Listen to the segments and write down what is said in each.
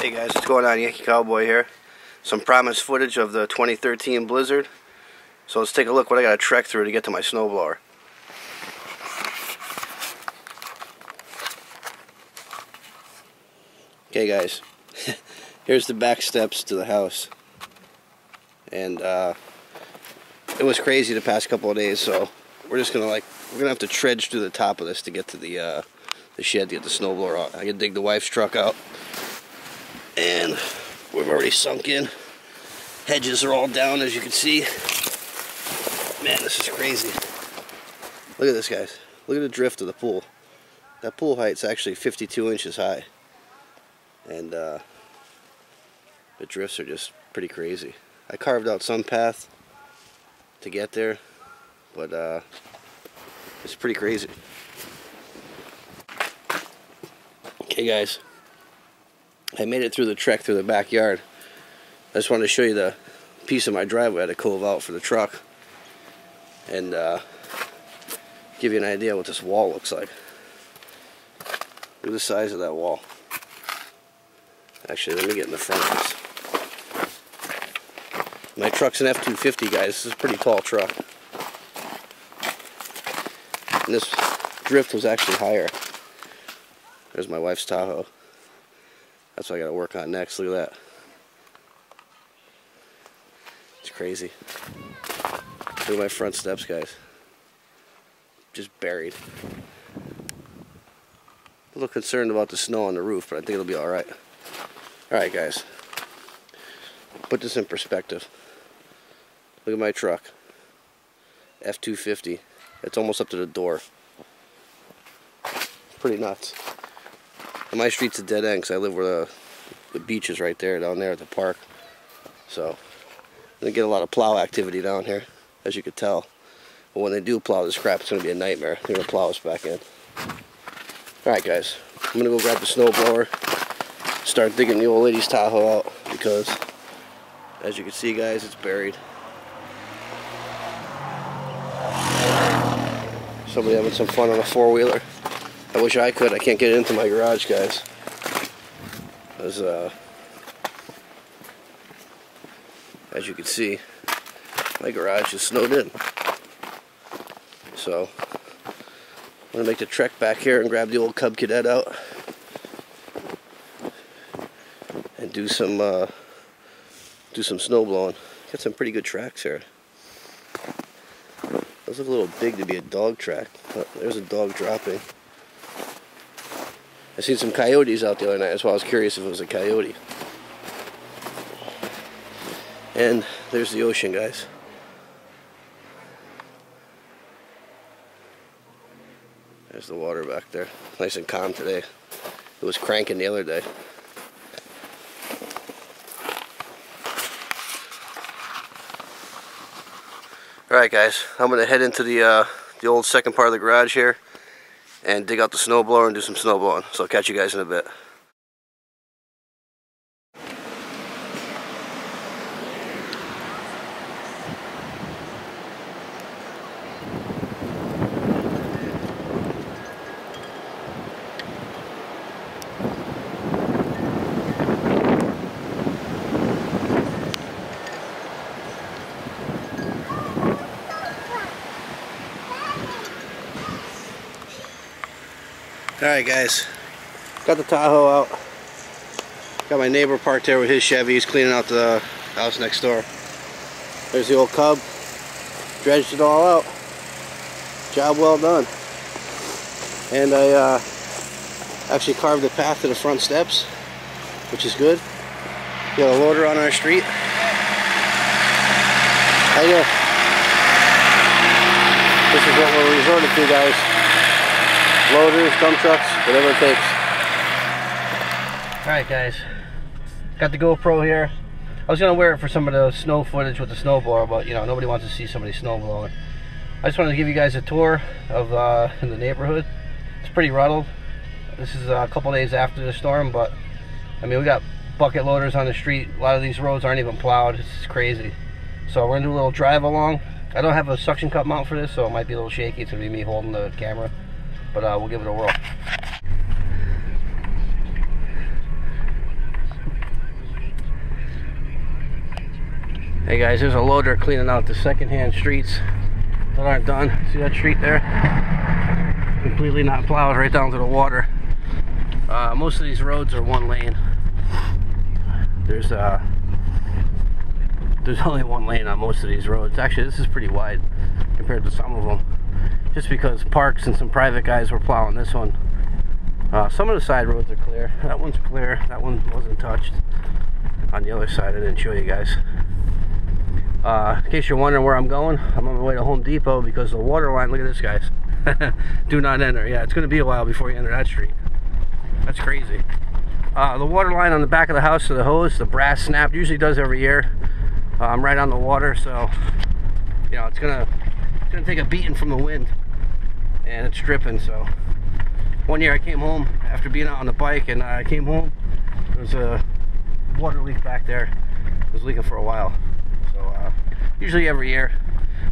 Hey guys, what's going on? Yankee Cowboy here. Some promised footage of the 2013 blizzard. So let's take a look what I got to trek through to get to my snowblower. Okay guys, here's the back steps to the house. And uh, it was crazy the past couple of days, so we're just gonna like, we're gonna have to trudge through the top of this to get to the, uh, the shed to get the snowblower out. I can dig the wife's truck out. And we've already sunk in. Hedges are all down as you can see. Man, this is crazy. Look at this, guys. Look at the drift of the pool. That pool height's actually 52 inches high. And uh, the drifts are just pretty crazy. I carved out some path to get there, but uh, it's pretty crazy. Okay, guys. I made it through the trek through the backyard. I just wanted to show you the piece of my driveway I had to cove out for the truck and uh, give you an idea what this wall looks like. Look at the size of that wall. Actually, let me get in the front of this. My truck's an F-250, guys. This is a pretty tall truck. And this drift was actually higher. There's my wife's Tahoe. That's what I gotta work on next. Look at that. It's crazy. Look at my front steps, guys. Just buried. A little concerned about the snow on the roof, but I think it'll be alright. Alright, guys. Put this in perspective. Look at my truck. F-250. It's almost up to the door. Pretty nuts. And my street's a dead end because I live where the, the beach is right there, down there at the park. So, to get a lot of plow activity down here, as you could tell. But when they do plow this crap, it's going to be a nightmare. They're going to plow us back in. Alright guys, I'm going to go grab the snowblower, start digging the old lady's Tahoe out, because, as you can see guys, it's buried. Somebody having some fun on a four-wheeler. I wish I could. I can't get into my garage, guys. As, uh, as you can see, my garage is snowed in. So, I'm going to make the trek back here and grab the old Cub Cadet out. And do some, uh, do some snow blowing. Got some pretty good tracks here. Those look a little big to be a dog track. But there's a dog dropping. I seen some coyotes out the other night. That's why I was curious if it was a coyote. And there's the ocean, guys. There's the water back there. Nice and calm today. It was cranking the other day. Alright guys, I'm going to head into the, uh, the old second part of the garage here and dig out the snowblower and do some snowblowing. So I'll catch you guys in a bit. Alright guys, got the Tahoe out. Got my neighbor parked there with his Chevy. He's cleaning out the house next door. There's the old Cub. Dredged it all out. Job well done. And I uh, actually carved the path to the front steps, which is good. Got a loader on our street. How you This is what we're resorted to, guys loaders, dump trucks, whatever it takes. Alright guys, got the GoPro here. I was to wear it for some of the snow footage with the snowblower, but you know, nobody wants to see somebody snow blowing. I just wanted to give you guys a tour of uh, the neighborhood. It's pretty ruddled. This is a couple days after the storm, but I mean, we got bucket loaders on the street. A lot of these roads aren't even plowed. It's crazy. So we're to do a little drive along. I don't have a suction cup mount for this, so it might be a little shaky. It's to be me holding the camera but uh, we'll give it a whirl. Hey guys, there's a loader cleaning out the secondhand streets that aren't done. See that street there? Completely not plowed right down to the water. Uh, most of these roads are one lane. There's uh, there's only one lane on most of these roads. Actually, this is pretty wide compared to some of them. Just because parks and some private guys were plowing this one. Uh, some of the side roads are clear. That one's clear. That one wasn't touched. On the other side, I didn't show you guys. Uh, in case you're wondering where I'm going, I'm on my way to Home Depot because the water line, look at this guys. Do not enter. Yeah, it's going to be a while before you enter that street. That's crazy. Uh, the water line on the back of the house to the hose, the brass snapped, usually does every year. Uh, I'm right on the water, so, you know, it's going to gonna take a beating from the wind. And it's dripping, so. One year I came home after being out on the bike and I came home, there was a water leak back there. It was leaking for a while. So uh, usually every year.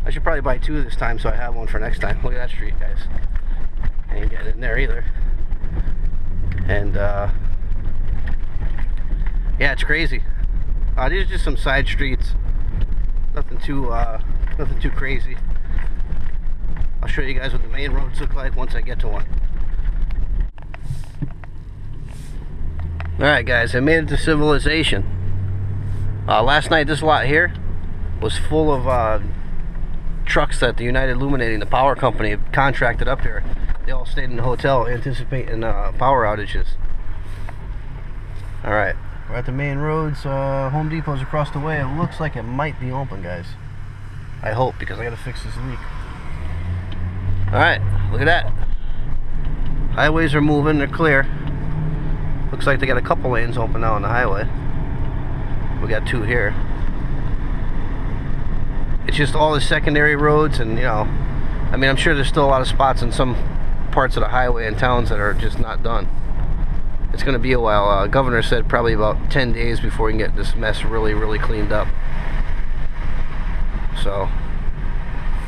I should probably buy two this time so I have one for next time. Look at that street, guys. Ain't getting in there either. And uh, yeah, it's crazy. Uh, these are just some side streets. Nothing too, uh, nothing too crazy. I'll show you guys what the main roads look like once I get to one. Alright guys, I made it to civilization. Uh, last night this lot here was full of uh, trucks that the United Illuminating, the power company, contracted up here. They all stayed in the hotel anticipating uh, power outages. Alright, we're at the main roads. Uh, Home Depot's across the way. It looks like it might be open, guys. I hope, because I gotta fix this leak. Alright, look at that. Highways are moving, they're clear. Looks like they got a couple lanes open now on the highway. We got two here it's just all the secondary roads and you know I mean I'm sure there's still a lot of spots in some parts of the highway and towns that are just not done it's gonna be a while uh, governor said probably about 10 days before we can get this mess really really cleaned up so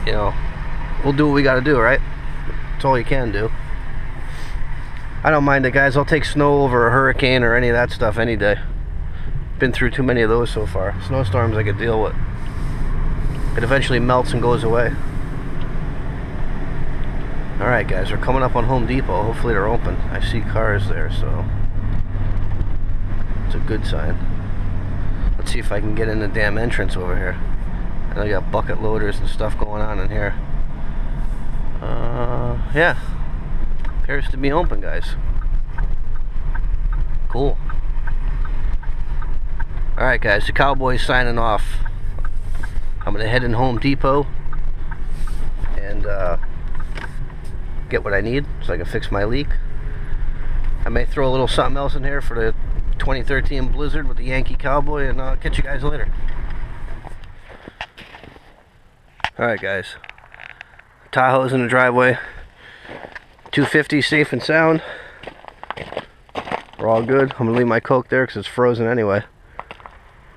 you know we'll do what we gotta do right that's all you can do I don't mind it guys I'll take snow over a hurricane or any of that stuff any day been through too many of those so far snowstorms I could deal with it eventually melts and goes away. Alright guys, we're coming up on Home Depot. Hopefully they're open. I see cars there, so it's a good sign. Let's see if I can get in the damn entrance over here. I know you got bucket loaders and stuff going on in here. Uh, yeah. Appears to be open, guys. Cool. Alright guys, the Cowboys signing off. I'm gonna head in Home Depot and uh, get what I need so I can fix my leak. I may throw a little something else in here for the 2013 Blizzard with the Yankee Cowboy and I'll catch you guys later. Alright guys, Tahoe's in the driveway, 250 safe and sound. We're all good. I'm gonna leave my Coke there because it's frozen anyway.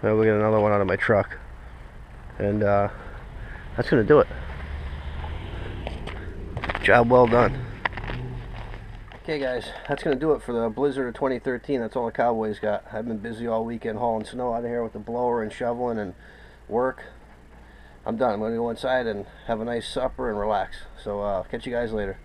Maybe we'll get another one out of my truck. And uh, that's gonna do it. Job well done. Okay guys that's gonna do it for the blizzard of 2013 that's all the cowboys got. I've been busy all weekend hauling snow out of here with the blower and shoveling and work I'm done. I'm gonna go inside and have a nice supper and relax. So uh, catch you guys later